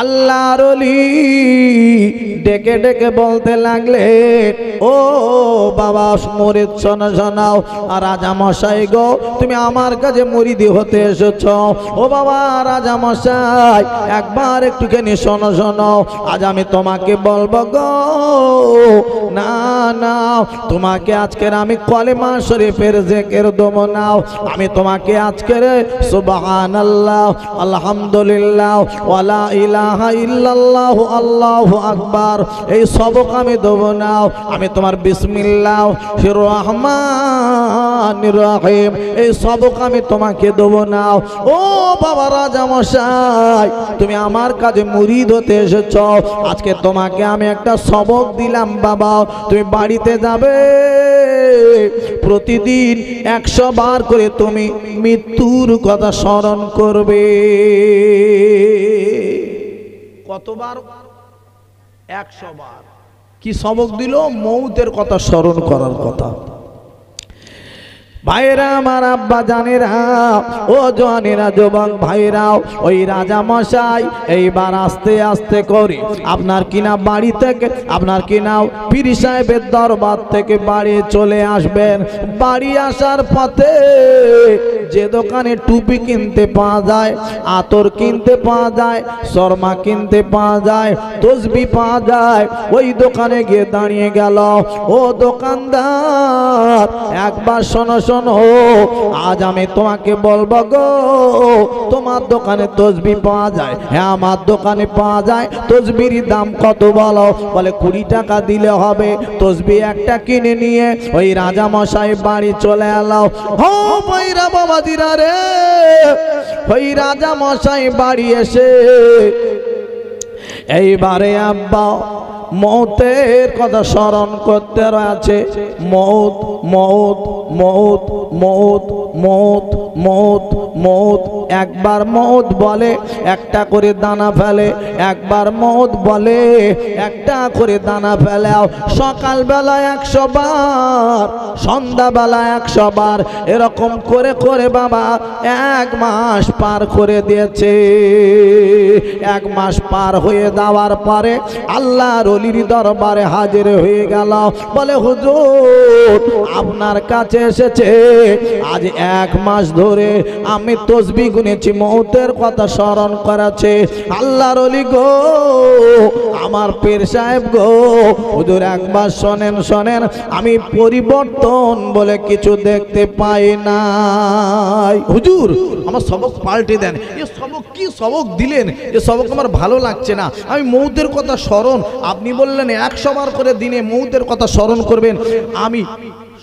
আল্লাহর ডেকে ডেকে বলতে লাগলে, ও বাবা মরিদ শোনা শোনাও আর রাজা মশাই গো, তুমি আমার কাছে মরিদি হতে এসেছ। ও বাবা, রাজা মশাই, একবার একটুখানি শোনো শোনো। আজ আমি তোমাকে বলব গো, না না, তোমাকে আজকের আমি কলে কলেমা শরীফের জেকের দম নাও আমি তোমাকে আজকের সুবহান আল্লাহ আলহামদুলিল্লাহ ইলাহা ইল্লাল্লাহ, আল্লাহু আকবার। এই সবক আমি দেব নাও আমি তোমার বিসমিল্লাহ রহমান রহিম। এই সবক আমি তোমাকে দেব নাও ও বাবা রাজা মশাই তুমি আমার কাছে মুরিদ হতে এসেছ। আজকে তোমাকে আমি একটা সবক দিলাম, বাবা। তুমি বাড়িতে যাবে। প্রতিদিন একশো বার করে তুমি মৃত্যুর কথা স্মরণ করবে। কতবার? একশো বার। কি সবক দিল? মৌতের কথা স্মরণ করার কথা। ভাইরা, আমার আব্বা জানেরা, ও জানেরা যুবক ভাইরাও, ওই রাজা মশাই, এইবার আস্তে আস্তে করে আপনার কিনা বাড়ি থেকে, আপনার কিনা পীর সাহেবের দরবার থেকে বাড়ি চলে আসবেন। বাড়ি আসার পথে যে দোকানে টুপি কিনতে পাওয়া যায়, আতর কিনতে পাওয়া যায়, শর্মা কিনতে পাওয়া যায়, তসবি পাওয়া যায়, ওই দোকানে গিয়ে দাঁড়িয়ে গেল। ও দোকানদার, একবার শোনো শোনো। আজ আমি তোমাকে বলব গো, তোমার দোকানে তসবি পাওয়া যায়। হ্যাঁ আমার দোকানে পাওয়া যায়। তসবির দাম কত বলো? বলে কুড়ি টাকা দিলে হবে। তসবি একটা কিনে নিয়ে ওই রাজা মশাই বাড়ি চলে এলো। হো ভাইরা বাবাজিরা রে! ওই রাজা মশাই বাড়ি এসে এইবারে আব্বা, মৌতের কথা স্মরণ করতে রয়েছে। মৌত মৌত মৌত মৌত মৌত মৌত মৌত। একবার মৌত বলে, একটা করে দানা ফেলে। একবার মৌত বলে, একটা করে দানা ফেলে। সকালবেলা একশো বার, সন্ধ্যাবেলা একশো বার, এরকম করে করে বাবা এক মাস পার করে দিয়েছে। এক মাস পার হয়ে যাওয়ার পরে আল্লাহর অলির দরবারে হাজির হয়ে গেল। বলে, হুজুর, আপনার কাছে এসেছে। আজ এক মাস ধরে আমি তসবি গুনেছি, মৌতের কথা স্মরণ করাছে আল্লাহর অলি গো, আমার পীর সাহেব গো, হুজুর একবার শোনেন শোনেন, আমি পরিবর্তন বলে কিছু দেখতে পাই নাই। হুজুর, আমার সবক পাল্টে দেন। এ সবক কি সবক দিলেন? এ সবক আমার ভালো লাগছে না। আমি মৌতের কথা স্মরণ, আপনি বললেন একশো বার করে দিনে মৌতের কথা স্মরণ করবেন। আমি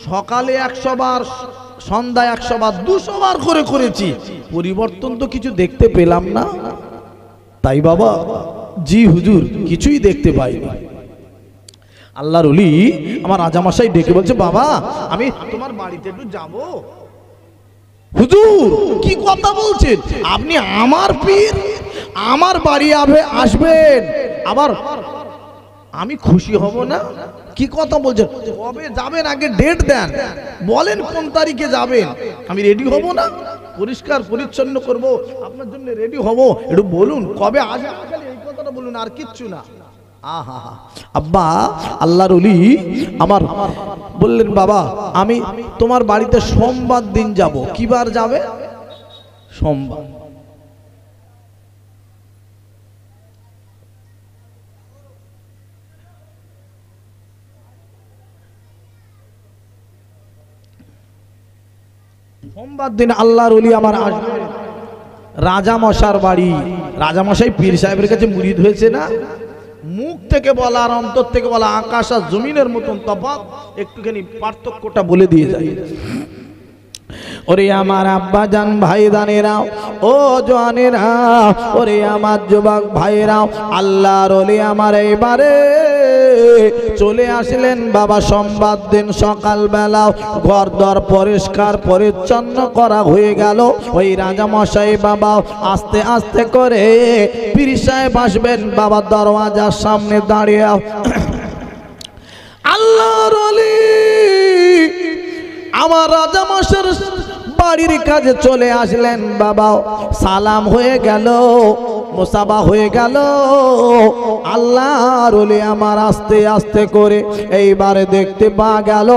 সকালে একশো বার, সন্ধ্যায় একশো বার, দুশো বার করে করেছি। পরিবর্তন তো কিছু দেখতে পেলাম না। তাই বাবা, জি হুজুর, কিছুই দেখতে পাইনি। আল্লাহর অলি আমার রাজামশাই ডেকে বলছে, বাবা, আমি তোমার বাড়িতে একটু যাব। হুজুর, কি কথা বলছেন? আপনি আমার পীর, আমার বাড়ি আবে আসবেন। আবার আমি খুশি হব না? কি কথা বলছেন? কবে যাবেন? আগে ডেট দেন। বলেন কোন তারিখে যাবেন? আমি রেডি হব না। পরিষ্কার, পরিচ্ছন্ন করব। আপনার জন্য রেডি হব। একটু বলুন, কবে আসবেন? এই কথাটা বলুন, আর কিচ্ছু না। আব্বা, আল্লাহর আমার বললেন, বাবা, আমি তোমার বাড়িতে সোমবার দিন যাব। কিবার যাবে? সোমবার। সোমবার দিন আল্লাহর আমার আসবে। রাজা মশার বাড়ি। রাজা মশাই পীর সাহেবের কাছে মুরিদ হয়েছে না? মুখ থেকে বলা আর অন্তর থেকে বলা আকাশ আর জমিনের মতন তফাৎ, একটুখানি পার্থক্যটা বলে দিয়ে যায়। ওরে আমার আব্বা ভাই দানেরাও ও ওরে আমার যুবক ভাইরাও আল্লাহর ওলি আমার এইবারে চলে আসলেন বাবা, সোমবার দিন সকালবেলাও ঘর দর পরিষ্কার, পরিচ্ছন্ন করা হয়ে গেল। ওই রাজামশাই বাবা আস্তে আস্তে করে পীর সাহেব আসবেন। বাবা দরওয়াজার সামনে দাঁড়িয়ে আল্লাহর আমার রাজা মাসের বাড়ির কাজে চলে আসলেন। বাবা সালাম হয়ে গেল। মোসাবা হয়ে গেল। আল্লাহর ওলি আমার আস্তে আস্তে করে এইবারে দেখতে পা গেল।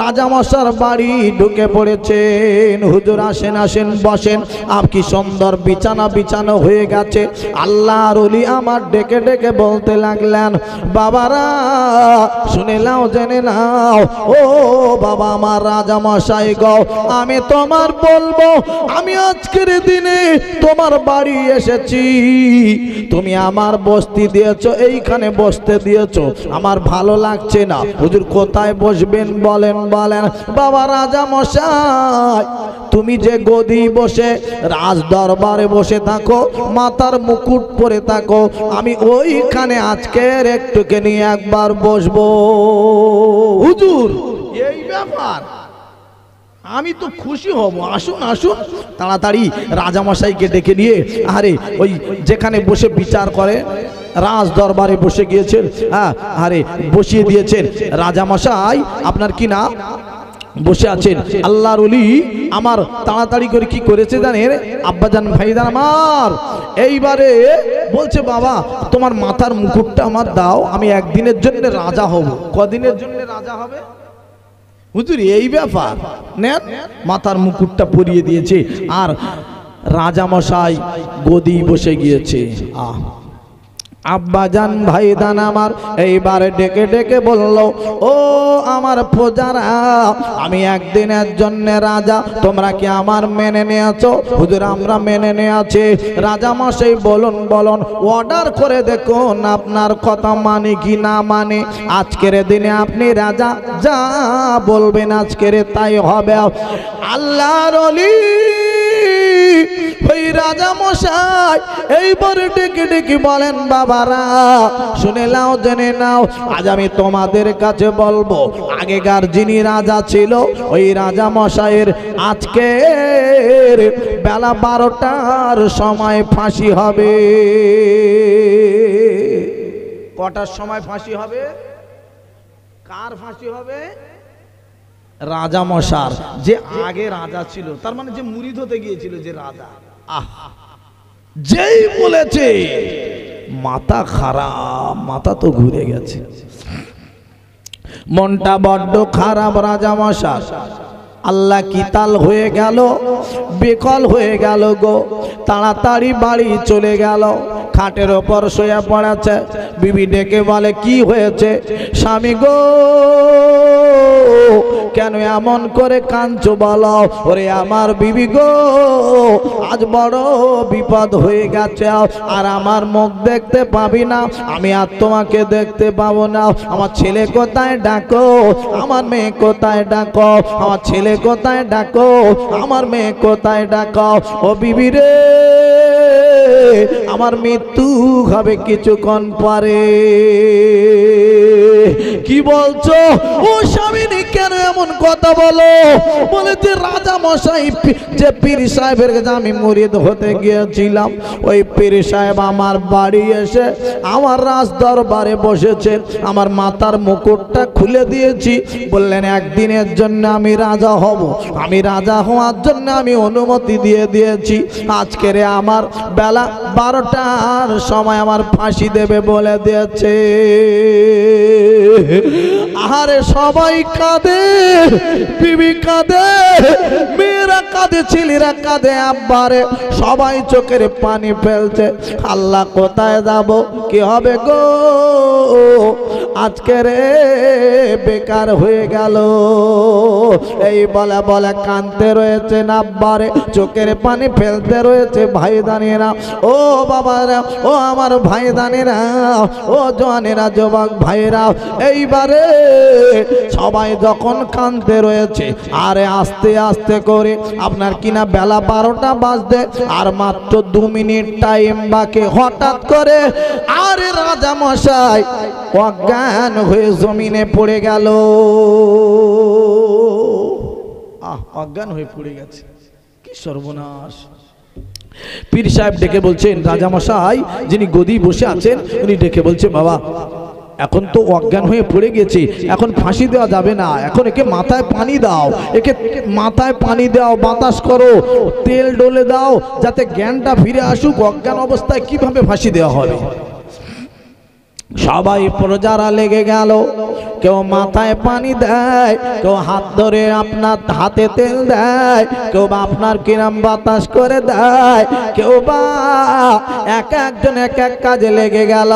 রাজামশার বাড়ি ঢুকে পড়েছেন। হুজুর আসেন আসেন, বসেন। আপ কি সুন্দর বিছানা বিছানো হয়ে গেছে। আল্লাহর ওলি আমার ডেকে ডেকে বলতে লাগলেন, বাবারা, শুনে নাও, জেনে নাও। ও বাবা আমার রাজা মশাই গো, আমি তোমার বলব, আমি আজকের দিনে তোমার বাড়ি এসেছি। তুমি আমার বসতি দিয়েছ, এইখানে বসতে দিয়েছ। আমার ভালো লাগছে না। হুজুর কোথায় বসবেন বলেন বলেন। বাবা রাজা মশাই, তুমি যে গদি বসে রাজ দরবারে বসে থাকো, মাথার মুকুট পরে থাকো, আমি ওইখানে আজকের একটুকে নিয়ে একবার বসবো। হুজুর, এই ব্যাপার। আমি তো খুশি হব, আসুন আসুন। তাড়াতাড়ি রাজামশাইকে ডেকে নিয়ে আরে ওই যেখানে বসে বিচার করে, রাজ দরবারে বসে গিয়েছেন হ্যাঁ আরে বসিয়ে দিয়েছেন। রাজামশাই, আপনার কি না বসে আছেন। আল্লাহর উলি আমার তাড়াতাড়ি করে কি করেছে জানেন? আব্বাজান ভাইদান আমার। এইবারে বলছে, বাবা, তোমার মাথার মুকুটটা আমার দাও, আমি একদিনের জন্য রাজা হব। কদিনের জন্য রাজা হবে? হুজুর এই ব্যাপার। নেন মাথার মুকুটটা পরিয়ে দিয়েছে আর রাজামশাই গদি বসে গিয়েছে। আহ। আব্বাজান ভাইদান আমার এইবারে ডেকে ডেকে বলল, ও আমার প্রজারা, আমি একদিনের জন্য রাজা, তোমরা কি আমার মেনে নিয়েছো? হুজুর, আমরা মেনে নিয়েছি। রাজা মশাই, বলুন বলুন অর্ডার করে দেখুন আপনার কথা মানে কি না মানে। আজকের দিনে আপনি রাজা, যা বলবেন আজকের তাই হবে। আল্লাহর অলি ওই রাজা মশাই, এইবারে ডেকে ডেকে বলেন, বাবারা, শুনে নাও, জেনে নাও, আজ আমি তোমাদের কাছে বলব, আগেকার যিনি রাজা ছিল, ওই রাজা মশাইয়ের বেলা বারোটার সময় ফাঁসি হবে। কটার সময় ফাঁসি হবে? কার ফাঁসি হবে? রাজা মশার, যে আগে রাজা ছিল, তার মানে যে মুরিদ হতে গিয়েছিল যে রাজা। আহ! যেই বলেছে, মাথা খারাপ, মাথা তো ঘুরে গেছে। মনটা বড্ড খারাপ, রাজা মশার। আল্লাহ কিতাল হয়ে গেল, বেকল হয়ে গেল গো। তাড়াতাড়ি বাড়ি চলে গেল, খাটের ওপর শুয়ে পড়েছে। বিবি ডেকে বলে, কি হয়েছে? স্বামী গো! কেন এমন করে কাঞ্চো বলো? ওরে আমার বিবি গো, আজ বড় বিপদ হয়ে গেছে। আর আমার মুখ দেখতে পাবি না, আমি আর তোমাকে দেখতে পাবো না। আমার ছেলে কোথায় ডাকো? আমার মেয়ে কোথায় ডাকো? আমার ছেলে কোথায় ডাকো? আমার মেয়ে কোথায় ডাকো? ও বিবি রে, আমার মৃত্যু হবে কিছুক্ষণ পরে। কি বলছো? ও স্বামীনি, কেন এমন কথা বলো? বলে যে রাজা মশাই, যে পীর সাহেবের কাছে আমি মুরিদ হতে গিয়েছিলাম। ওই পীর সাহেব আমার বাড়ি এসে আমার রাজ দরবারে বসেছেন। আমার মাথার মুকুটটা খুলে দিয়েছি। বললেন, একদিনের জন্য আমি রাজা হব। আমি রাজা হওয়ার জন্য আমি অনুমতি দিয়ে দিয়েছি। আজকের আমার বেলা বারোটার সময় আমার ফাঁসি দেবে বলে দিয়েছে। আহারে সবাই কাঁদে, বিবি কাঁদে, মেয়েরা কাঁদে, ছেলেরা কাঁদে, আব্বারে, সবাই চোখের পানি ফেলছে। আল্লাহ কোথায় যাব? কি হবে গো? আজকে রে বেকার হয়ে গেল। এই বলে বলে কানতে রয়েছে আব্বারে চোখের পানি ফেলতে রয়েছে ভাই দানিরা ও বাবারা, ও আমার ভাই দানিরা ও জওয়ানেরা যুবক ভাইরা এইবারে সবাই যখন কানতে রয়েছে, আরে আস্তে আস্তে করে, আপনার কিনা বেলা বারোটা বাজতে, আর মাত্র দু মিনিট টাইম বাকি। হঠাৎ করে, আরে রাজা মশাই অজ্ঞান হয়ে জমিনে পড়ে গেল। আহ, অজ্ঞান হয়ে পড়ে গেছে। কি সর্বনাশ। পীর সাহেব ডেকে বলছেন রাজামশাই যিনি গদি বসে আছেন, উনি ডেকে বলছে বাবা, এখন তো অজ্ঞান হয়ে পড়ে গেছে, এখন ফাঁসি দেওয়া যাবে না। এখন একে মাথায় পানি দাও, একে মাথায় পানি দাও, বাতাস করো, তেল ডলে দাও, যাতে জ্ঞানটা ফিরে আসুক, অজ্ঞান অবস্থায় কীভাবে ফাঁসি দেওয়া হবে? সবাই প্রজারা লেগে গেল। কেউ মাথায় পানি দেয়, কেউ হাত ধরে আপনার হাতে তেল দেয়, কেউ বা আপনার কিরাম বাতাস করে দেয়, কেউ বা এক একজন এক এক কাজে লেগে গেল।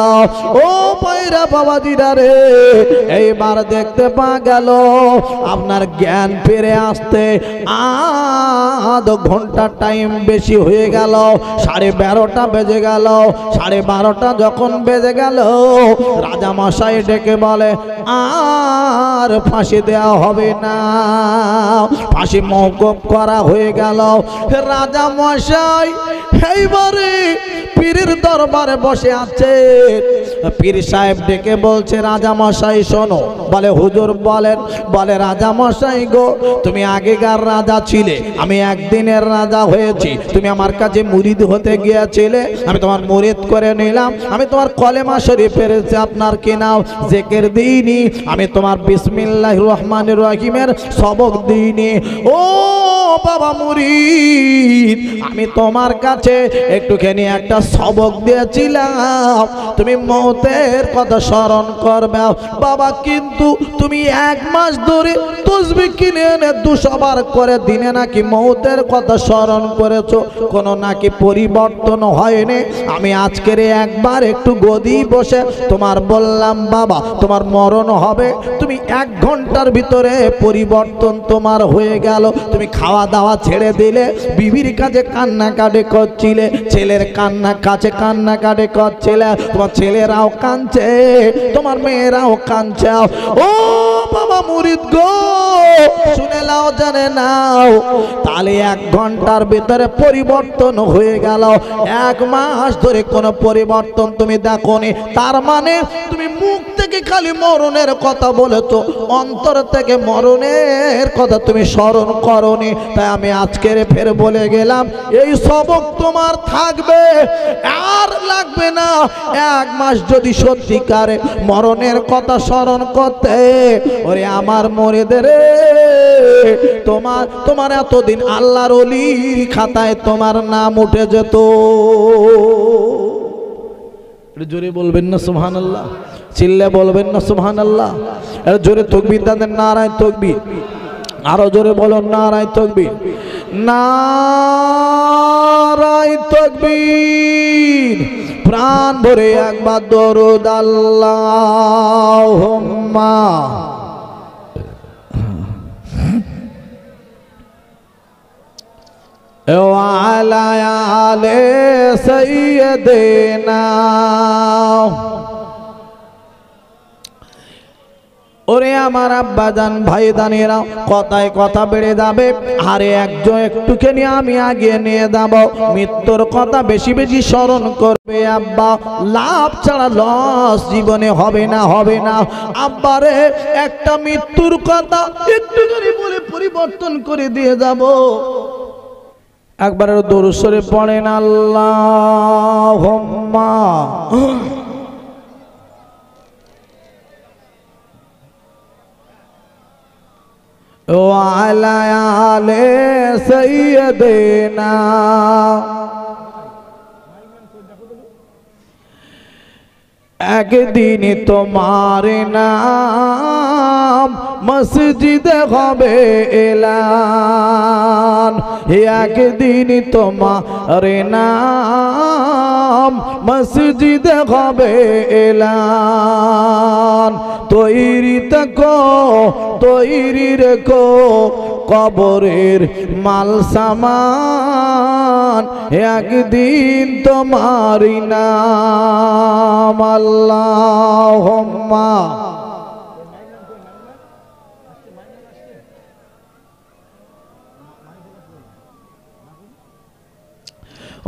ও পয়রা বাবাজিরা রে, এইবার দেখতে পা গেল। আপনার জ্ঞান ফিরে আসতে আধ ঘণ্টা টাইম বেশি হয়ে গেল। সাড়ে বারোটা বেজে গেল। সাড়ে বারোটা যখন বেজে গেল রাজা মশাই ডেকে বলে, আর ফাঁসি দেওয়া হবে না। ফাঁসি মৌকুব করা হয়ে গেল। রাজা মশাই এইবারে পীরের দরবারে বসে আছে। পীর সাহেব ডেকে বলছে, রাজা মশাই, শোনো। বলে, হুজুর বলেন। বলে, রাজা মশাই গো, তুমি আগেকার রাজা ছিলে। আমি একদিনের রাজা হয়েছি। তুমি আমার কাছে মুরিদ হতে গিয়েছিলে। আমি তোমার মুরিদ করে নিলাম। আমি তোমার কলেমা শরীফের যে আপনার কি নাও জেকের দিইনি। আমি তোমার বিসমিল্লাহ রহমান রহিমের সবক দিইনি। ও বাবা মুরিদ, আমি তোমার কাছে একটুখানি একটা সবক দিয়েছিলাম। তুমি মৌতের কথা স্মরণ করবে। বাবা, কিন্তু তুমি এক মাস ধরে তসবি কিনে এনে দুশোবার করে দিনে নাকি মৌতের কথা স্মরণ করেছ। কোনো নাকি পরিবর্তন হয়নি। আমি আজকের একবার একটু গদি বসে তোমার বললাম, বাবা, তোমার মরণ হবে। তুমি এক ঘণ্টার ভিতরে পরিবর্তন তোমার হয়ে গেল। তুমি খাওয়া দাওয়া ছেড়ে দিলে, বিবির কাছে কান্না কাটে করছিলে, ছেলের কান্না, কাছে কান্না কাটে করছিলে। তোমার ছেলেরাও কাঁদছে, তোমার মেয়েরাও কাঁদছে। ও বাবা মুরিদ গো, শুনে নাও, জানে নাও। তাহলে এক ঘণ্টার ভিতরে পরিবর্তন হয়ে গেল। এক মাস ধরে কোনো পরিবর্তন তুমি দেখোনি। তার মানে তুমি মুখ থেকে খালি মরণের কথা বলেছ, অন্তর থেকে মরণের কথা তুমি স্মরণ করনি। তাই আমি আজকের ফের বলে গেলাম, এই সবক তোমার থাকবে, আর লাগবে না। এক মাস যদি সত্যিকারে মরণের কথা স্মরণ করতে, ওরে আমার মরেদের তোমার তোমার এতদিন আল্লাহর অলির খাতায় তোমার নাম উঠে যেত। জোরে বলবেন না সুহান আল্লাহ চিল্লে বলবেন না সুহান আল্লাহ জোরে তকবির তাদের নারায় তকবির। আরও জোরে বলো নারায় তকবির। নারায় তকবির। প্রাণ ভরে একবার দরুদ আল্লাহ وعلى آل سيدنا ওরে আমার আব্বাজান ভাই দানেরা কথায় কথা বেড়ে যাবে আরে একজন একটুখানি আমি আগে নিয়ে যাব মৃত্যুর কথা বেশি বেশি স্মরণ করবে আব্বা লাভ ছাড়া লস জীবনে হবে না হবে না আব্বারে একটা মৃত্যুর কথা একটুখানি বলে পরিবর্তন করে দিয়ে যাব একবার দৌড়সরে পড়েন আল্লাহ ও আলায়ালে সৈয়দেনা। একদিন তোমার না নাম মসজিদে হবে এলান। একদিন তোমার নাম মসজিদে হবে এলান। তৈরি থাকো, তৈরি রেখো কবরের মাল সামান। একদিন তোমারি নাম আল্লাহ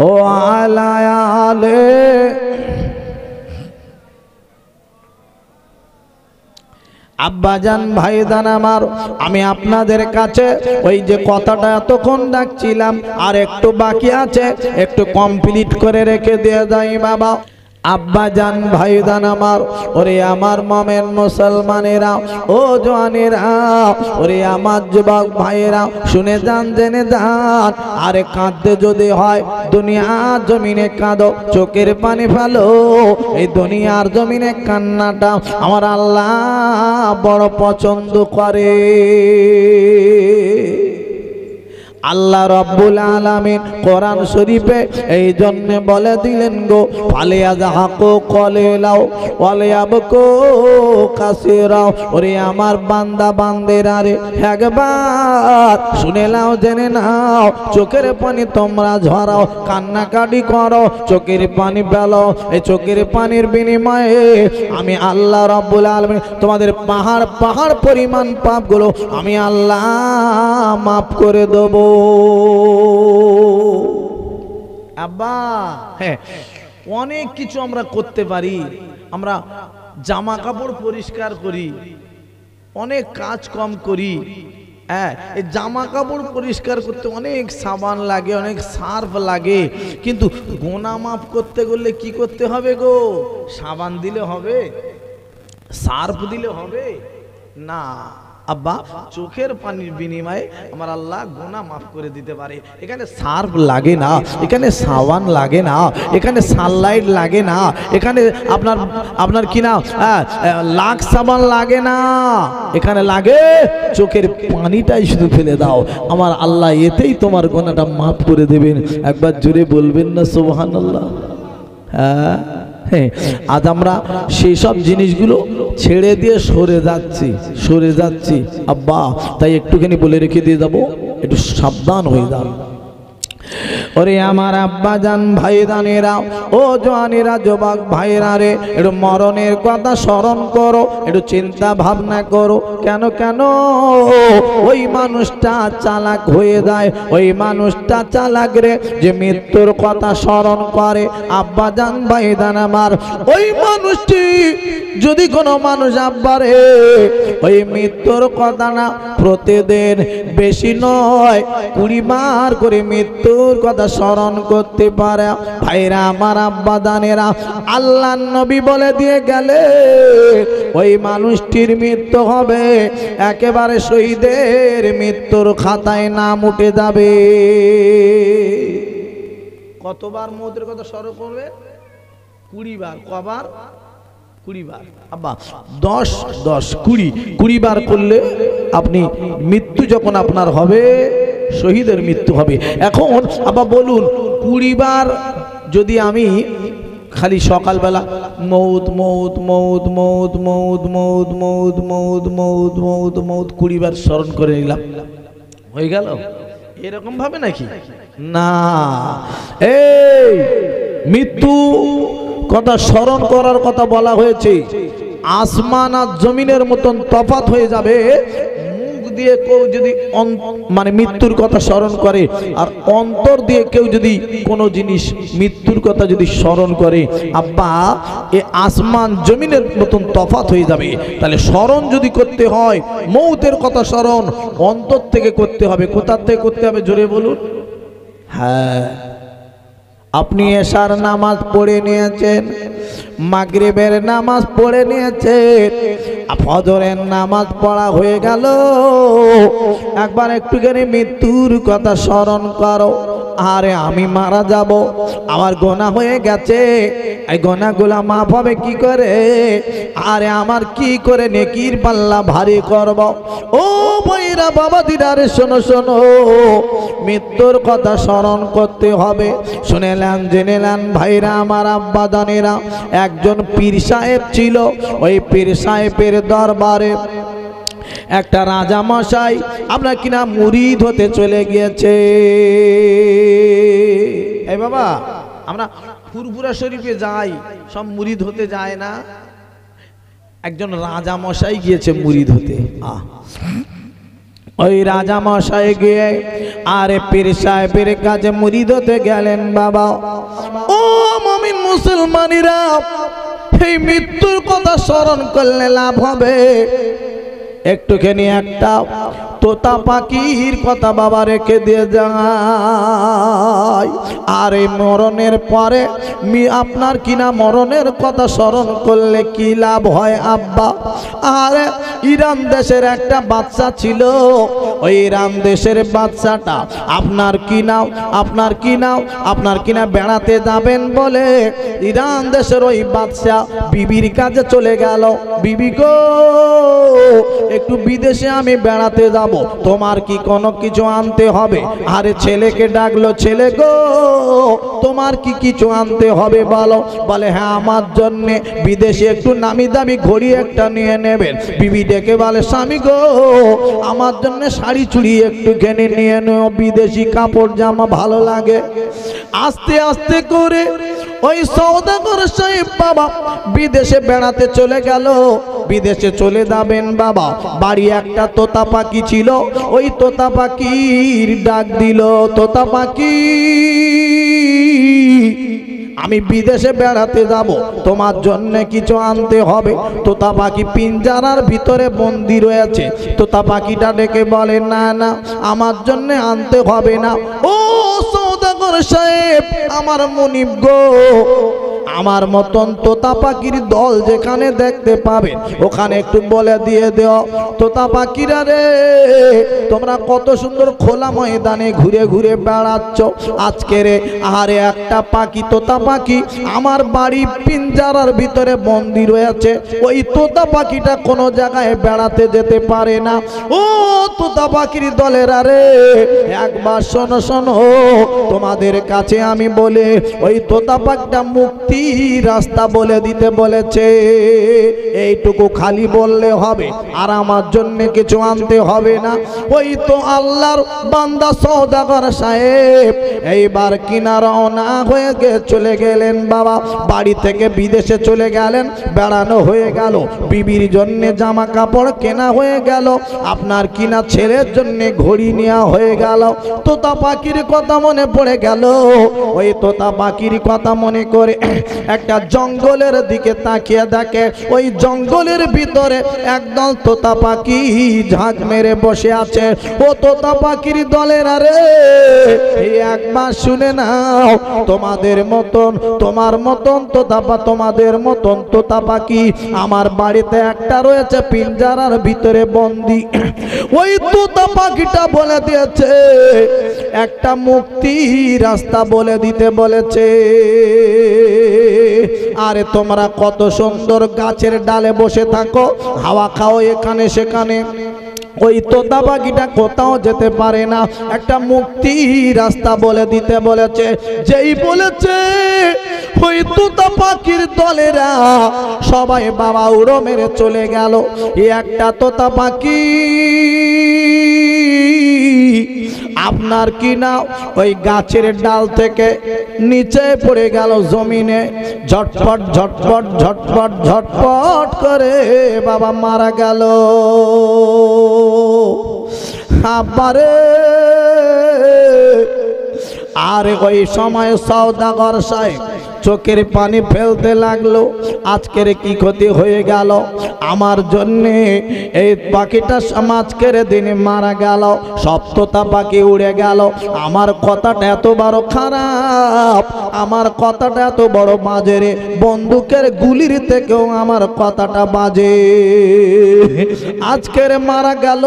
ও আলায়ালে। আব্বাজান ভাইদান আমার, আমি আপনাদের কাছে ওই যে কথাটা এতক্ষণ ডাকছিলাম, আর একটু বাকি আছে, একটু কমপ্লিট করে রেখে দিয়ে যাই বাবা। আব্বা জান ভাইদান আমার, ওরে আমার মমের মুসলমানেরা, ও জোয়ানেরা, ওরে আমার যুবক ভাইয়েরা, শুনে যান, জেনে যান, আরে কাঁদতে যদি হয়, দুনিয়ার জমিনে কাঁদো, চোখের পানি ফেলো, এই দুনিয়ার জমিনে কান্নাটা আমার আল্লাহ বড় পছন্দ করে। আল্লাহ রব্বুল আলামিন কোরআন শরীফে এই জন্য বলে দিলেন গো ফালিয়া যাহাকো কলে লাও ওয়ালিয়াবকো কাসিরাও ওরে আমার বান্দা, বান্দেরা রে, একবার শুনে নাও, জেনে নাও, চোখের পানি তোমরা ঝরাও, কান্নাকাটি করো, চোখের পানি পেল এই চোখের পানির বিনিময়ে আমি আল্লাহ রব্বুল আলামিন তোমাদের পাহাড় পাহাড় পরিমাণ পাপগুলো আমি আল্লাহ মাফ করে দেবো। আব্বা হ্যাঁ। অনেক কিছু আমরা করতে পারি। আমরা জামা কাপড় পরিষ্কার করি অনেক কাজ কম করি। হ্যাঁ এই জামা কাপড় পরিষ্কার করতে অনেক সাবান লাগে অনেক সার্ফ লাগে। কিন্তু গোনা মাফ করতে গেলে কি করতে হবে গো? সাবান দিলে হবে সার্ফ দিলে হবে? না। আব্বা চোখের পানির বিনিময়ে আমার আল্লাহ গোনা মাফ করে দিতে পারে। এখানে সার্ফ লাগে না এখানে সাবান লাগে না এখানে সানলাইট লাগে না এখানে আপনার আপনার কি না হ্যাঁ, লাখ সাবান লাগে না। এখানে লাগে চোখের পানিটাই শুধু ফেলে দাও। আমার আল্লাহ এতেই তোমার গোনাটা মাফ করে দেবেন। একবার জোরে বলবেন না সোহান আল্লাহ হ্যাঁ? হ্যাঁ আজ আমরা সেই সব জিনিসগুলো ছেড়ে দিয়ে সরে যাচ্ছি সরে যাচ্ছি। আব্বা, তাই একটুখানি বলে রেখে দিয়ে যাব, একটু সাবধান হয়ে যান। ওরে আমার আব্বা জান ভাইদানেরা ও জওয়ানেরা যুবক ভাইরা রে, একটু মরণের কথা স্মরণ করো, একটু চিন্তা ভাবনা করো। কেন কেন? ওই মানুষটা চালাক হয়ে যায়, ওই মানুষটা চালাক রে, যে মৃত্যুর কথা স্মরণ করে। আব্বা জান ভাইদান আমার, ওই মানুষটি যদি কোনো মানুষ আব্বারে ওই মৃত্যুর কথা না প্রতিদিন বেশি নয়, কুড়ি বার করে মৃত্যুর কথা স্মরণ করতে পারে। ভাইরা, আমার আব্বা দানেরা আল্লাহ নবী বলে দিয়ে গেলে ওই মানুষটির মৃত্যু হবে। একেবারে শহীদের মৃত্যুর খাতায় নাম উঠে যাবে। কতবার মৌতের কথা স্মরণ করবে? কুড়ি বার কবার? কুড়ি বার আব্বা, দশ দশ, কুড়ি। কুড়ি বার করলে আপনি মৃত্যু যখন আপনার হবে শহীদের মৃত্যু হবে এখন আবার বলুন কুড়িবার যদি আমি খালি সকালবেলা মৌত মৌত মৌত মৌত মৌত মৌত মৌত মৌত মৌত মৌত মৌত কুড়ি বার স্মরণ করে নিলাম হয়ে গেল এরকম ভাবে নাকি না এই মৃত্যু কথা স্মরণ করার কথা বলা হয়েছে আসমান আর জমিনের মতন তফাত হয়ে যাবে দিয়ে কেউ যদি মানে মৃত্যুর কথা স্মরণ করে, আর অন্তর দিয়ে কেউ যদি কোনো জিনিস মৃত্যুর কথা যদি স্মরণ করে, আব্বা, এ আসমান জমিনের মতন তফাত হয়ে যাবে। তাহলে স্মরণ যদি করতে হয়, মৌতের কথা স্মরণ, অন্তর থেকে করতে হবে। কোথার থেকে করতে হবে? জোরে বলুন। হ্যাঁ। আপনি এশার নামাজ পড়ে নিয়েছেন, মাগরিবের নামাজ পড়ে নিয়েছেন ফজরের নামাজ পড়া হয়ে গেল। একবার একটুখানি মৃত্যুর কথা স্মরণ করো। আরে আমি মারা যাব। আমার গোনা হয়ে গেছে। এই গোনাগুলা মাফ হবে কি করে? আরে আমার কি করে নেকির পাল্লা ভারী করব? ও ভাইরা বাবা দিদারে, শোনো শোনো। মৃত্যুর কথা স্মরণ করতে হবে। শুনেলেন জেনেলেন ভাইরা, আমার আব্বা দানেরা। একজন পীর সাহেব ছিল। ওই পীর সাহেবের দরবারে একটা রাজা মশাই আপনার কিনা মুরিদ হতে চলে গিয়েছে। এই বাবা, আমরা ফুরফুরা শরীফে যাই, সব মুরিদ হতে যায় না। একজন রাজা মশাই গিয়েছে মুরিদ হতে। আহ। ওই রাজা মশাই গিয়ে, আরে পীর সাহেবের কাছে মুরিদ হতে গেলেন বাবা। ও মমিন মুসলমানিরা, এই মৃত্যুর কথা স্মরণ করলে লাভ হবে। একটুখানি একটা তোতা পাখির কথা বাবা রেখে দিয়ে যায়। আর এই মরণের পরে মি আপনার কিনা মরণের কথা স্মরণ করলে কি লাভ হয় আব্বা? আর ইরান দেশের একটা বাচ্চা ছিল। ওই ইরান দেশের বাচ্চাটা আপনার কি নাও আপনার কি নাও আপনার কিনা বেড়াতে যাবেন বলে ইরান দেশের ওই বাচ্চা বিবির কাজে চলে গেল। বিবি গো, একটু বিদেশে আমি বেড়াতে যাব তোমার কি কোনো কিছু আনতে হবে? আরে ছেলেকে ডাকলো, ছেলে গো, তোমার কি কিছু আনতে হবে বলো? বলে হ্যাঁ আমার জন্যে বিদেশে একটু নামি দামি ঘড়ি একটা নিয়ে নেবেন। বিবি ডেকে বলে, স্বামী গো, আমার জন্য শাড়ি চুড়ি একটু কিনে নিয়ে নেও। বিদেশি কাপড় জামা ভালো লাগে। আস্তে আস্তে করে ওই সৌদাগর সাহেব বাবা বিদেশে বেড়াতে চলে গেল। বিদেশে চলে যাবেন বাবা। বাড়ি একটা তোতা পাখি ছিল। ওই তোতা পাখির ডাক দিল, তোতা পাখি, আমি বিদেশে বেড়াতে যাব। তোমার জন্য কিছু আনতে হবে। তোতা পাখি পিঞ্জারার ভিতরে বন্দি রয়েছে। তোতা পাখিটা ডেকে বলে, না না, আমার জন্য আনতে হবে না। ও সাহেব আমার মনিব গো। আমার মতন তোতা পাখির দল যেখানে দেখতে পাবে, ওখানে একটু বলে দিয়ে দেও তোতা পাখিরা রে, তোমরা কত সুন্দর খোলা ময়দানে ঘুরে ঘুরে বেড়াচ্ছ। আজকে রে আরে একটা পাখি তোতা পাখি আমার বাড়ি পিঞ্জারার ভিতরে বন্দি রয়েছে। ওই তোতা পাখিটা কোনো জায়গায় বেড়াতে যেতে পারে না। ও তোতা পাখির দলের আরে একবার শোনো শোনো, তোমাদের কাছে আমি বলে, ওই তোতা পাখিটা মুক্তি রাস্তা বলে দিতে বলেছে। এইটুকু খালি বললে হবে, আর আমার জন্য কিছু আনতে হবে না। ওই তো আল্লাহর বান্দা সৌদাগর সাহেব। এইবার কিনা রওনা হয়ে গে, চলে গেলেন বাবা। বাড়ি থেকে বিদেশে চলে গেলেন, বেড়ানো হয়ে গেল। বিবির জন্য জামা কাপড় কেনা হয়ে গেল। আপনার কিনা ছেলের জন্য ঘড়ি নেওয়া হয়ে গেল। তোতা পাখির কথা মনে পড়ে গেল। ওই তোতা পাখির কথা মনে করে একটা জঙ্গলের দিকে তাকিয়ে দেখে। ওই জঙ্গলের ভিতরে একদল তোতা পাখি ঝাঁক মেরে বসে আছে। ও তোতা পাখির দলের, আরে এই একবার শুনে নাও, তোমাদের মতন, তোমার মতন তোতা পা, তোমাদের মতন তোতা পাখি আমার বাড়িতে একটা রয়েছে, পিঞ্জারার ভিতরে বন্দি। ওই তোতা পাখিটা বলে দিয়েছে, একটা মুক্তি রাস্তা বলে দিতে বলেছে। আরে তোমরা কত সুন্দর গাছের ডালে বসে থাকো, হাওয়া খাও এখানে সেখানে। ওই তোতা পাখিটা কোথাও যেতে পারে না। একটা মুক্তি রাস্তা বলে দিতে বলেছে। যেই বলেছে, ওই তোতা পাখির দলেরা সবাই বাবা উড়ো মেরে চলে গেল। একটা তোতা পাখি আপনার কি না? ওই গাছের ডাল থেকে নিচে পড়ে গেল জমিনে। ঝটপট ঝটপট ঝটপট ঝটপট করে বাবা মারা গেল। আবারে আর ওই সময় সৌদাগর সাহেব চোখের পানি ফেলতে লাগল। আজকের কি ক্ষতি হয়ে গেল? আমার জন্যে এই পাখিটা আজকের দিনে মারা গেল। সপ্ততা পাখি উড়ে গেল। আমার কথাটা এত বড় খারাপ। আমার কথাটা এত বড় বাজে রে। বন্দুকের গুলির থেকেও আমার কথাটা বাজে। আজকের মারা গেল।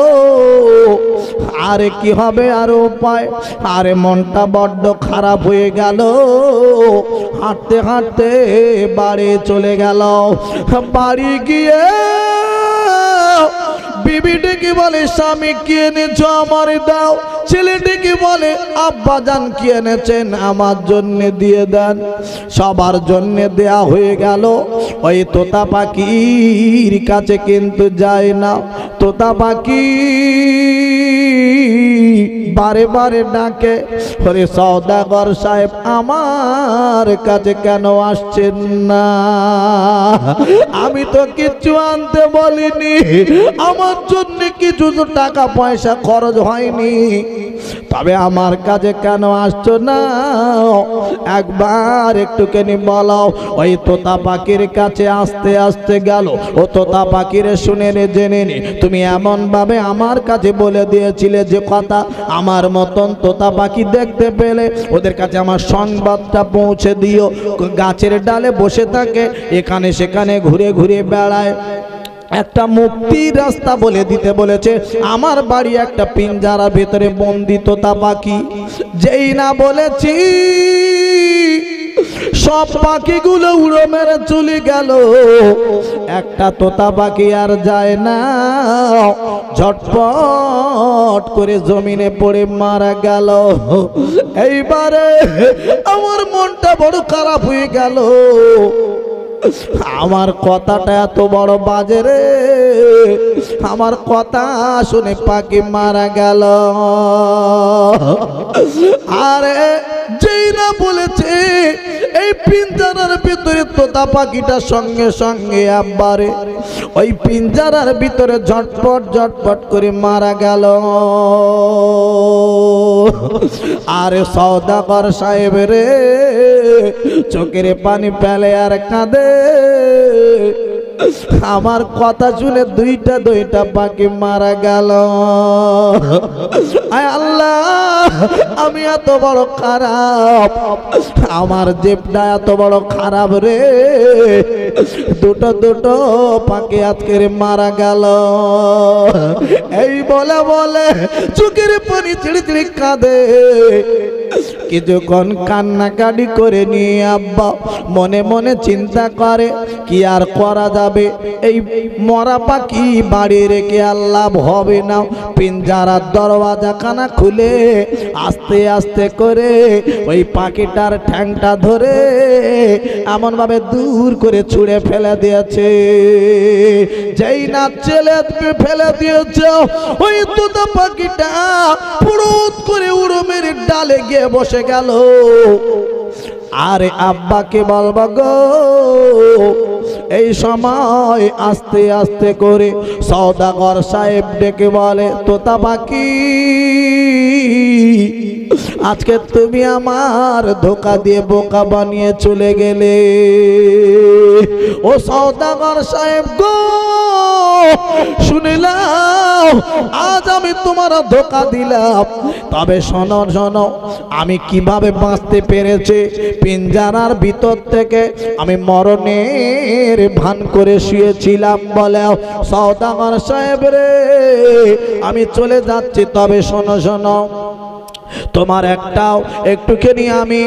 আরে কি হবে আর উপায়? আরে মনটা বড্ড খারাপ হয়ে গেল। হাঁটতে হাঁটতে বাড়ি চলে গেল। বাড়ি গিয়ে বিবিটি কি বলে, স্বামী, কি এনেছো আমার? দাও। ছেলেটিকে বলে আব্বা জান কি এনেছেন? আমার জন্যে দিয়ে দেন। সবার জন্যে দেয়া হয়ে গেল। ওই তোতা পাখির কাছে কিন্তু যায় না। তোতা পাখি বারে বারে ডাকে হরে সৌদাগর সাহেব, আমার কাছে কেন আসছেন না? আমি তো কিছু আনতে বলিনি। আমার জন্য কিছু টাকা পয়সা খরচ হয়নি। তবে আমার কাছে কেন আসছো না? একবার একটুখানি বলাও। ওই তোতা পাখির কাছে আসতে আসতে গেল। ও তোতা পাখির শুনে নে, জেনে নে। তুমি এমন ভাবে আমার কাছে বলে দিয়েছিলে যে কথা আমার মতন তোতা পাখি দেখতে পেলে। ওদের কাছে আমার সংবাদটা পৌঁছে দিও। গাছের ডালে বসে থাকে। এখানে সেখানে ঘুরে ঘুরে বেড়ায়। একটা মুক্তির রাস্তা বলে দিতে বলেছে। আমার বাড়ি একটা পিঞ্জারা, ভেতরে বন্দি তোতা পাখি যেই না বলেছি, সব পাখিগুলো উড়ো মেরে চলে গেল। একটা তোতা পাখি আর যায় না। ঝটপট করে জমিনে পড়ে মারা গেল। এইবারে আমার মনটা বড় খারাপ হয়ে গেল। আমার কথাটা এত বড় বাজে রে। আমার কথা শুনে পাখি মারা গেল। আরে, যেই না বলেছে, এই পিঞ্জারার ভিতরে তোতা পাখিটা সঙ্গে সঙ্গে আব্বারে। ওই পিঞ্জারার ভিতরে ঝটপট ঝটপট করে মারা গেল। আরে সৌদাগর সাহেব রে চোখের পানি পেলে আর কাঁদে। আমার কথা শুনে দুইটা দুইটা পাখি মারা গেল। আল্লাহ, আমি এত বড় খারাপ। আমার জেবটা এত বড় খারাপ রে। দুটো দুটো পাখি আজকে মারা গেল। এই বলে বলে চোখের পানি চিড়ি চিড়ি কাঁদে। কিছুক্ষণ কান্নাকাটি করে নিয়ে আব্বা মনে মনে চিন্তা করে, কি আর করা যাবে? এই মরা পাখি বাড়ি রেখে আল্লাহ হবে না। পিঞ্জারার দরওয়াজা খানা খুলে আস্তে আস্তে করে ওই পাখিটার ঠ্যাংটা ধরে এমন ভাবে দূর করে ছুঁড়ে ফেলে দিয়েছে। যেই না ছেলে ফেলে দিয়েছে, ওই তোতা পাখিটা ফুরুত করে উড়ো মেরে ডালে গিয়ে বসে গেল। আরে আব্বাকে বলব গো, এই সময় আস্তে আস্তে করে সৌদাগর সাহেব ডেকে বলে, তোতা পাখি। আজকে তুমি আমার ধোকা দিয়ে বোকা বানিয়ে চলে গেলে। ও সৌদাগর সাহেব গো শুনিলাম আজ আমি তোমার ধোকা দিলাম। তবে শোনো শোনো, আমি কীভাবে বাঁচতে পেরেছি? পিঞ্জারার ভিতর থেকে আমি মরণের ভান করে শুয়েছিলাম, বলে সৌদাগর সাহেব রে, আমি চলে যাচ্ছি। তবে শোনো শোনো তোমার একটাও, একটুখানি আমি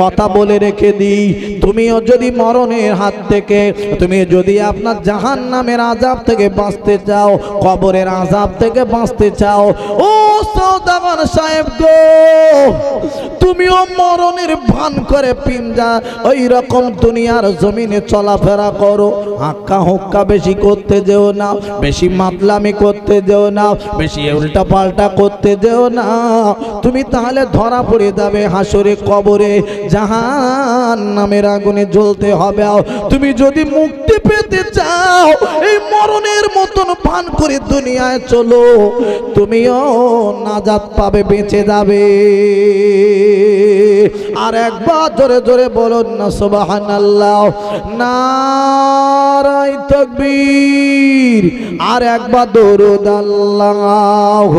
কথা বলে রেখে দিই। তুমিও যদি মরণের হাত থেকে, তুমি যদি আপনার জাহান নামের আজাব থেকে বাঁচতে চাও, কবরের আজাব থেকে বাঁচতে চাও, ও সৌদাগর সাহেব গো, তুমিও মরণের ভান করে পিঞ্জা ওই রকম দুনিয়ার জমিনে চলাফেরা করো। হাক্কা হুক্কা বেশি করতে যেও না, বেশি মাতলামি করতে যেও না, বেশি উল্টা পাল্টা করতে যেও না। তুমি তাহলে ধরা পড়ে যাবে হাসরে কবরে। জাহান নামের আগুনে জ্বলতে হবে। তুমি যদি মুক্তি পেতে চাও, এই মরণের মতন পান করে দুনিয়ায় চলো। তুমিও নাজাত পাবে, বেঁচে যাবে। আর একবার জোরে জোরে বলুন না সুবাহান আল্লাহ নারাই তকবীর। আর একবার দরুদ আল্লাহ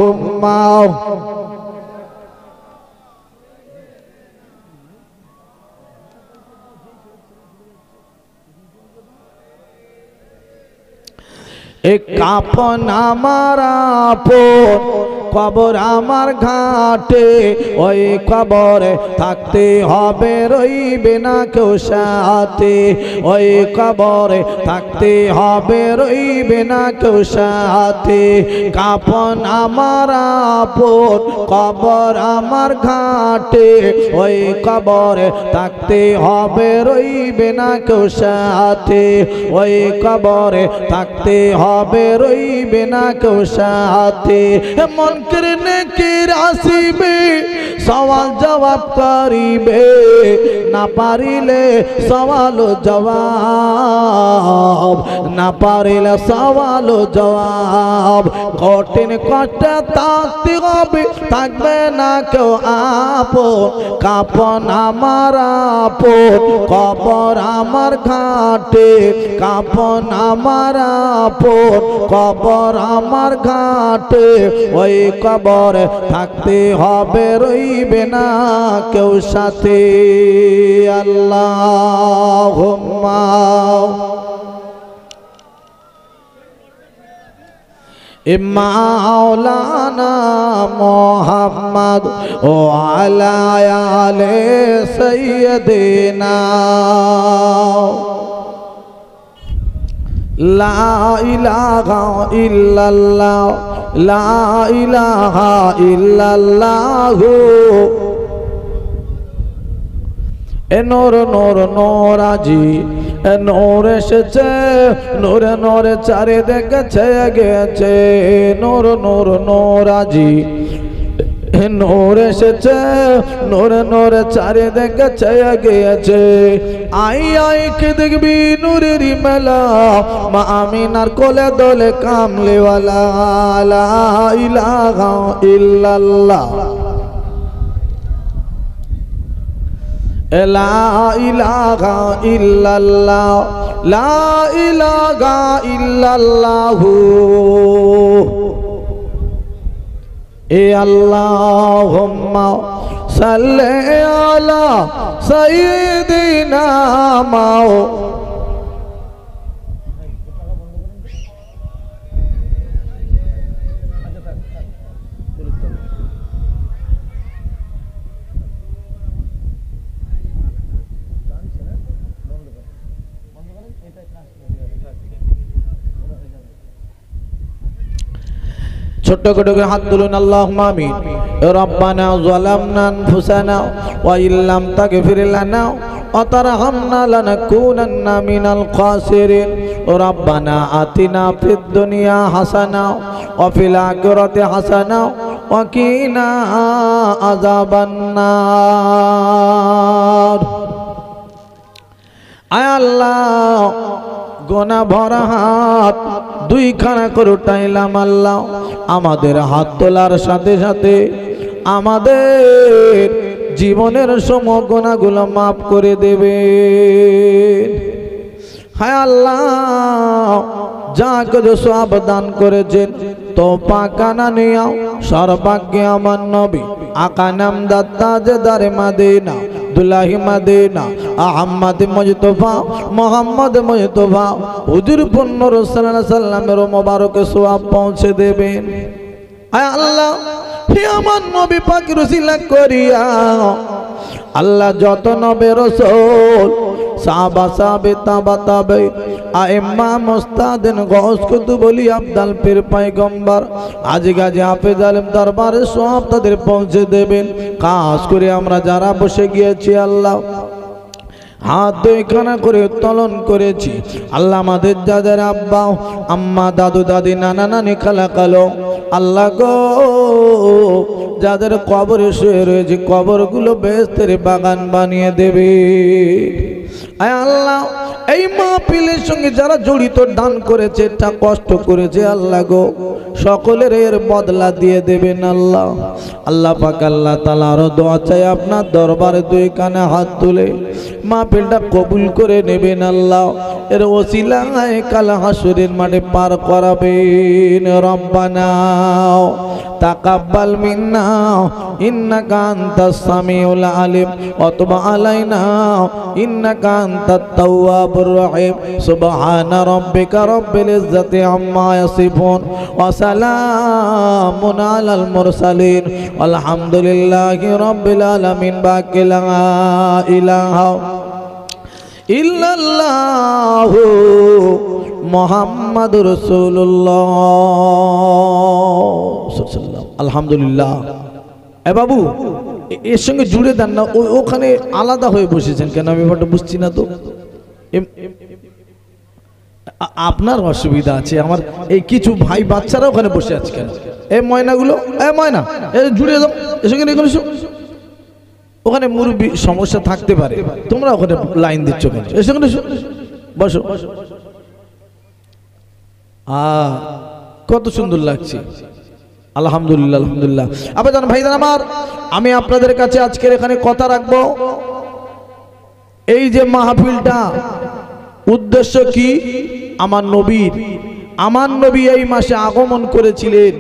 কাপন আমার আপন কবর আমার ঘাটে। ওই কবরে থাকতে হবে, রইবে না কেউ সাথে। ওই কবরে থাকতে হবে, রইবে না কেউ সাথে। কাপন আমার আপন কবর আমার ঘাটে। ওই কবরে থাকতে হবে, রইবে না কেউ সাথে। ওই কবরে থাকতে হবে রইবে না কেউ সাথে। মন করে নেকির আসিবে, সওয়াল জবাব করিবে। না পারিলে সওয়াল জবাব, না পারিলে সওয়াল জবাব। কঠিন কষ্টে থাকতে হবে, থাকবে না কেউ আপন। কাপন আমার আপন, কবর আমার ঘাটে। কাপন আমার আপন। কবর আমার ঘাটে, ওই কবর থাকতে হবে, রইবে না কেউ সাথে। আল্লাহ মাওলানা মোহাম্মদ ও আলায়ালে সৈয়দিনা। লা ইলাহা ইল্লাল্লাহ, লা ইলাহা ইল্লাল্লাহু। এ নোর নোর নোরাজি এ নোর এসেছে, নোরে নোরে চারে দেখেছে গেছে। নোর নোর নোরাজি নোর এসেছে, নোরে নোরে চারে দেখেছে গিয়েছে। আই আই, কে দেখবি নূরের মেলা? মা আমিনার কোলে দোলে কামলেওয়ালা ইলাহা ইল্লাল্লাহ। লা ইলাহা ইল্লাল্লাহ, লা ইলাহা ইল্লাল্লাহু। এ আল্লাহুম্মা সাল্লি আলা সাইয়্যিদিনা মাও ছোট্ট করে হাত তুলুন আল্লাহ আমিন। রব্বানা যালামনা আনফুসানা ওয়া ইল্লাম তাগফির লানা ওয়া তারহামনা লানাকুনান্না মিনাল খাসিরিন। রব্বানা আতিনা ফিদ দুনিয়া হাসানা ওয়া ফিল আখিরাতি হাসানা ওয়া কিনা আযাবান আয় আল্লাহ গোনা ভরা হাত, দুইখানা করে টাইলাম আল্লাহ। আমাদের হাত তোলার সাথে সাথে আমাদের জীবনের সম গোনাগুলো মাফ করে দেবে। হায় আল্লাহ, যা কিছু সব দান করেছেন, তো পাকানা নিয়াও সর্বাগ্যে আমার নবী আকা নাম দাত্তা যে দারে মাদিনা দুলাহি মাদিনা, আহম্মদ মুজতফা মোহাম্মদ মুজতফা হুজুর পূর্ণ রসুল্লাহ সাল্লামের মোবারকে সোয়াব পৌঁছে দেবেন। আয় আল্লাহ, হে আমার নবী পাক রসিলা করিয়া আল্লাহ যত নবে রসুল, সাহাবা সাহাবে, তাবা তাবে, আইম্মা, মুস্তাদিন গস কুতু বলি আবদাল পীর পায়গম্বর আজ গাজী, হাফেজ আলম, দরবারে সব তাদের পৌঁছে দেবেন। কাজ করে আমরা যারা বসে গিয়েছি, আল্লাহ, হাত দুইখানা করে উত্তোলন করেছি। আল্লাহ আমাদের যাদের আব্বা, আম্মা, দাদু, দাদি, নানা, নানি খালা কালো আল্লাহ গো, যাদের কবরে শুয়ে রয়েছে, কবরগুলো বেস্তের বাগান বানিয়ে দেবে। আল্লাহ, এই মাহফিলের সঙ্গে যারা জড়িত, দান করেছে, তা কষ্ট করেছে আল্লাহ গো। সকলের এর বদলা দিয়ে দেবেন আল্লাহ। আল্লাহ পাক, আল্লাহ তালা আরও দোয়া চাই আপনার দরবারে দুই কানে হাত তুলে। মাহফিলটা কবুল করে নেবেন আল্লাহ। এর ওসিলায় কালা হাসুরের মাঠে পার করাবেন রব্বানা। তাকাব্বাল মিন্না ইন্নাকা আনতাস সামিউল আলিম, অতবা আলাইনা ইন্নাকা আনতাত তাওয়াবুর রহিম, সুবহানা রাব্বিকা রাব্বিল ইজ্জাতি আম্মা ইয়াসিফুন, ওয়া সালামুন আলাল মুরসালিন, আলহামদুলিল্লাহি রাব্বিল আলামিন, বাকি লা ইলাহা ইল্লাল্লাহু মোহাম্মদ রসুল্লাহ। আলহামদুলিল্লাহ। এ বাবু এর সঙ্গে জুড়ে দেন না ওখানে আলাদা হয়ে বসেছেন কেন? আমি ব্যাপারটা বুঝছি না তো। আপনার অসুবিধা আছে, আমার এই কিছু ভাই বাচ্চারা ওখানে বসে আছে কেন? এ ময়নাগুলো, এ ময়না, এ জুড়ে দাও, এর সঙ্গে এখানে। ওখানে মুরব্বী সমস্যা থাকতে পারে, তোমরা ওখানে লাইন দিচ্ছ কেন? এখানে এসো। বসো। আ কত সুন্দর লাগছে। আলহামদুলিল্লাহ আলহামদুলিল্লাহ। আবেদন ভাইদান আমার, আমি আপনাদের কাছে আজকের এখানে কথা রাখব। এই যে মাহফিলটা, উদ্দেশ্য কি? আমার নবীর। আমার নবী এই মাসে আগমন করেছিলেন।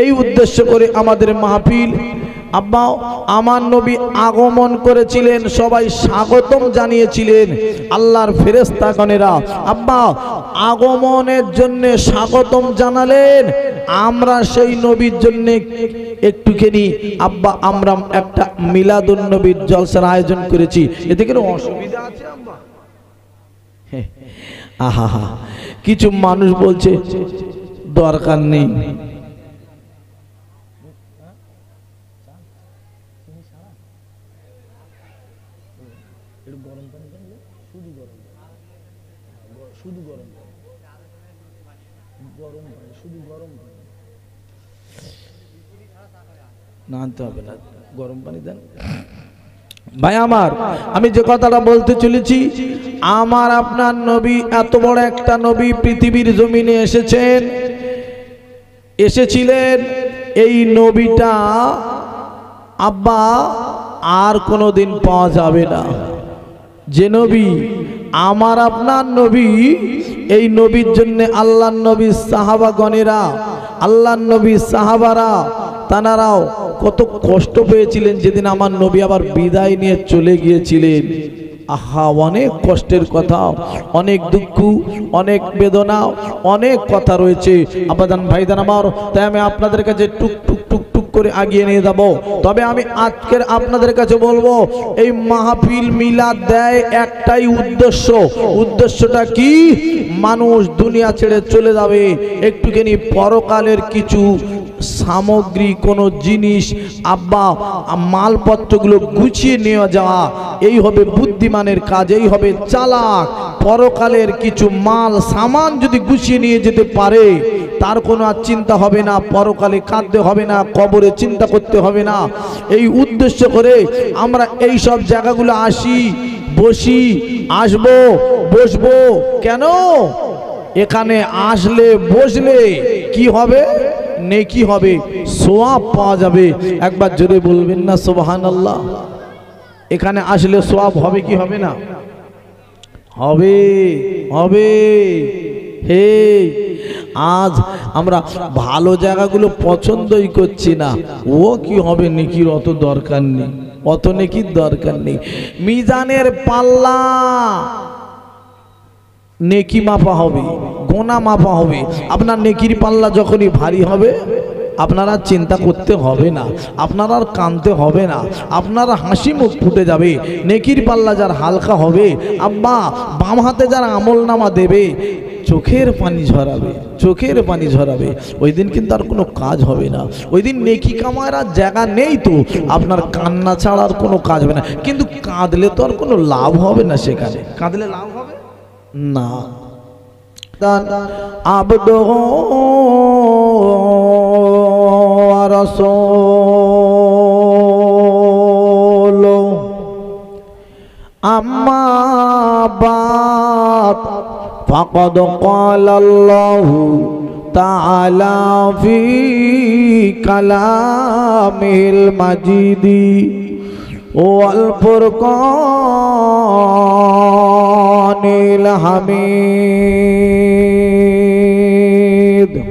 এই উদ্দেশ্য করে আমাদের মাহফিল আব্বা, আমার নবী আগমন করেছিলেন, সবাই স্বাগতম জানিয়েছিলেন আল্লাহর ফেরেস্তাগণেরা আব্বা, আগমনের জন্য স্বাগতম জানালেন, আমরা সেই নবীর জন্য একটুখানি, আব্বা, আমরা একটা মিলাদুন নবীর জলসার আয়োজন করেছি। এতে কোনো অসুবিধা আছে, আব্বা? আহা, কিছু মানুষ বলছে, দরকার নেই। না হবে না। গরম পানি দেন। ভাই আমার, আমি যে কথাটা বলতে চলেছি, আমার আপনার নবী, এত বড় একটা নবী পৃথিবীর জমিনে এসেছেন, এসেছিলেন, এই নবীটা আব্বা আর কোনো দিন পাওয়া যাবে না। যে নবী, আমার আপনার নবী, এই নবীর জন্য আল্লাহ নবী সাহাবাগণেরা আল্লাহ নবী সাহাবারা, তানারাও কত কষ্ট পেয়েছিলেন যেদিন আমার নবী আবার বিদায় নিয়ে চলে গিয়েছিলেন। আহা, অনেক কষ্টের কথা, অনেক দুঃখ, অনেক বেদনা, অনেক কথা রয়েছে। আবাদান ভাইদান আমার, তাই আমি আপনাদের কাছে টুক টুক টুক টুক করে আগিয়ে নিয়ে যাব। তবে আমি আজকের আপনাদের কাছে বলব, এই মাহফিল মিলাদ দেয় একটাই উদ্দেশ্য। উদ্দেশ্যটা কি? মানুষ দুনিয়া ছেড়ে চলে যাবে। একটুখানি পরকালের কিছু সামগ্রী, কোনো জিনিস, আব্বা মালপত্রগুলো গুছিয়ে নেওয়া যাওয়া, এই হবে বুদ্ধিমানের কাজ, এই হবে চালাক। পরকালের কিছু মাল, সামান যদি গুছিয়ে নিয়ে যেতে পারে, তার কোনো আর চিন্তা হবে না, পরকালে কাঁদতে হবে না, কবরে চিন্তা করতে হবে না। এই উদ্দেশ্য করে আমরা এই সব জায়গাগুলো আসি, বসি, আসব, বসবো। কেন? এখানে আসলে, বসলে কি হবে? নেকি হবে, সোয়াব পাওয়া যাবে। একবার জোরে বলবেন না সোবাহান আল্লাহ এখানে আসলে সোয়াব হবে কি হবে না? হবে হবে। হে, আজ আমরা ভালো জায়গাগুলো পছন্দই করছি না। ও কি হবে নেকির অত দরকার নেই, অত নেকির দরকার নেই। মিজানের পাল্লা। নেকি মাপা হবে, গোনা মাপা হবে। আপনার নেকির পাল্লা যখনই ভারী হবে, আপনারা চিন্তা করতে হবে না, আপনার আর কানতে হবে না, আপনার হাসি মুখ ফুটে যাবে। নেকির পাল্লা যার হালকা হবে, আব্বা, বাম হাতে যার আমল নামা দেবে, চোখের পানি ঝরাবে, চোখের পানি ঝরাবে। ওই দিন কিন্তু আর কোনো কাজ হবে না। ওই দিন নেকি কামার আর জায়গা নেই তো, আপনার কান্না ছাড়া আর কোনো কাজ হবে না। কিন্তু কাঁদলে তো আর কোনো লাভ হবে না সেখানে। কাঁদলে লাভ হবে না আবদ রসোল আম্মা বাত فقد قال الله تعالى في كلامه المجيد والفرقان الحميد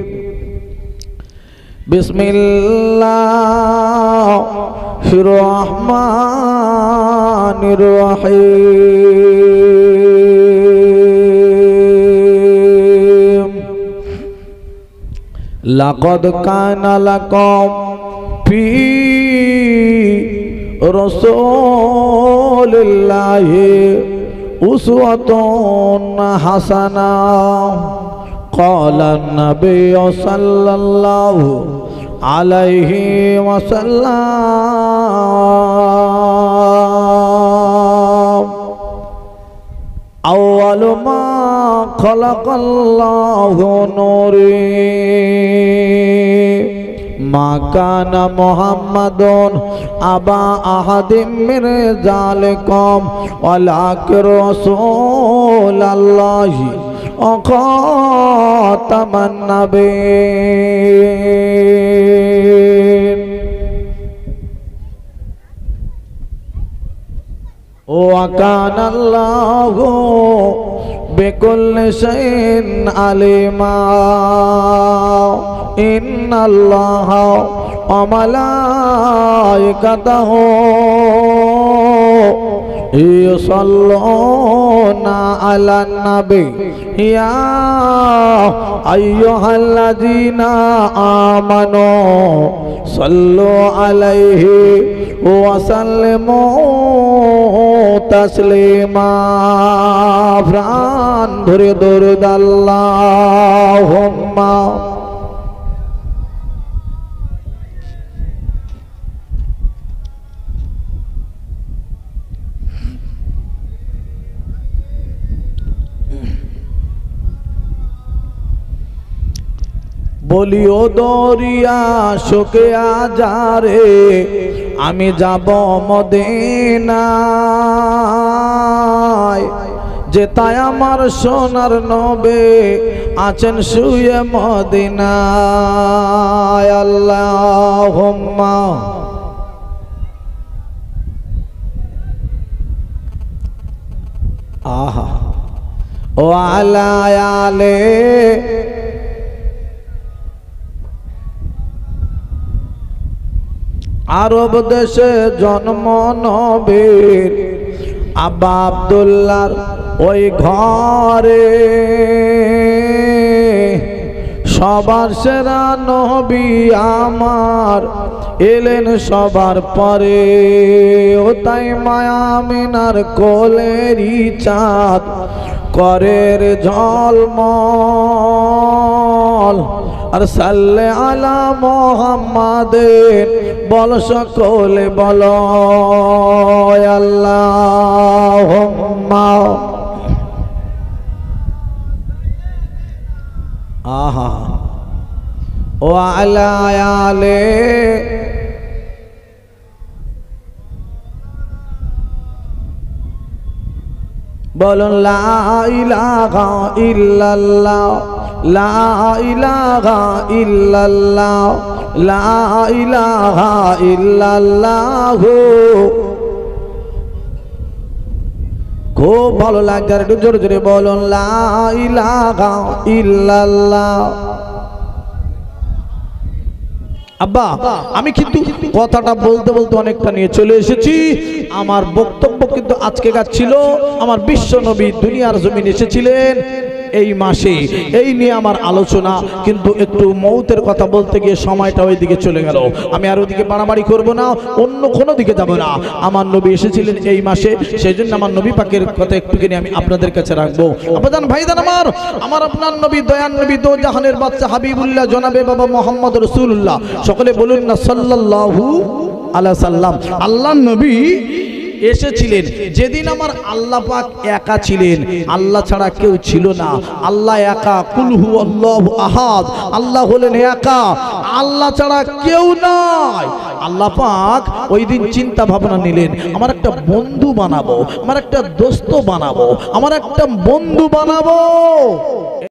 بسم الله الرحمن الرحيم لقد كان لكم في رسول الله أسوة حسنة. قال النبي صلى الله عليه وسلم. أول ما خلق الله نوري. মাকানা মোহাম্মদন আবা আহাদিম মিন জালিকুম ওয়ালাক রাসূলাল্লাহি অখাতামান নাবিয়্যিন ও আকানাল্লাহু বেকুল শাইইন আলিমা। इन अल्लाह अमलाइकतह यसल्लूना अला नबी या अय्युहल्लजीना आमनो सल्लु अलैहि वसल्लिमू तस्लीमा प्राण धुरे दुर्द अल्लाहुम्मा বলিও দরিয়া শোকে আজারে, আমি যাব মদিনায়। যে তাই আমার সোনার নবে আছেন শুয়ে মদিনায়। আল্লাহ আহা। ও আলায়ালে আরব দেশে জন্ম নবীর। আব্বা আবদুল্লার ওই ঘরে। সবার সেরা নবী আমার। এলেন সবার পরে। ও তাই মায়ামিনার কোলেরই চাঁদ করের ঝলমল। আর সাল্লে আলা মোহাম্মাদের বল সকলে বল আল্লাহ আহা। ও আলায়ালে বলুন, লা ইলাহা ইল্লাল্লাহ, লা ইলাহা ইল্লাল্লাহ, লা ইলাহা ইল্লাল্লাহ। খুব ভালো লাগছে আর একটু জোরে জোরে বলুন, লা ইলাহা ইল্লাল্লাহ। আব্বা, আমি কিন্তু কথাটা বলতে বলতে অনেকটা নিয়ে চলে এসেছি। আমার বক্তব্য কিন্তু আজকে গাছ ছিল, আমার বিশ্ব নবী দুনিয়ার জমিন এসেছিলেন। এই মাসে, এই নিয়ে আমার আলোচনা, কিন্তু একটু মৌতের কথা বলতে গিয়ে সময়টা ওই দিকে চলে গেল। আমি আর ওদিকে বাড়াবাড়ি করব না, অন্য কোনো দিকে যাব না। আমার নবী এসেছিলেন এই মাসে সেই জন্য আমার নবী পাকের কথা একটুখানি আমি আপনাদের কাছে রাখব। আবাদান ভাইদান আমার আমার আপনার নবী, দয়ান নবী, দো জাহানের বাচ্চা হাবিবুল্লাহ, জনাবে বাবা মোহাম্মদ রসুল্লাহ সকলে বলুন না, সাল্লাল্লাহু আল্লাহ সাল্লাম আল্লাহ নবী এসেছিলেন। যেদিন আমার আল্লাহ পাক একা ছিলেন, আল্লাহ ছাড়া কেউ ছিল না। আল্লাহ একা কুলহু আল্লাহ আহাদ। আল্লাহ হলেন একা। আল্লাহ ছাড়া কেউ নাই। আল্লাহ পাক ওই দিন চিন্তা ভাবনা নিলেন, আমার একটা বন্ধু বানাবো, আমার একটা দোস্ত বানাবো, আমার একটা বন্ধু বানাবো।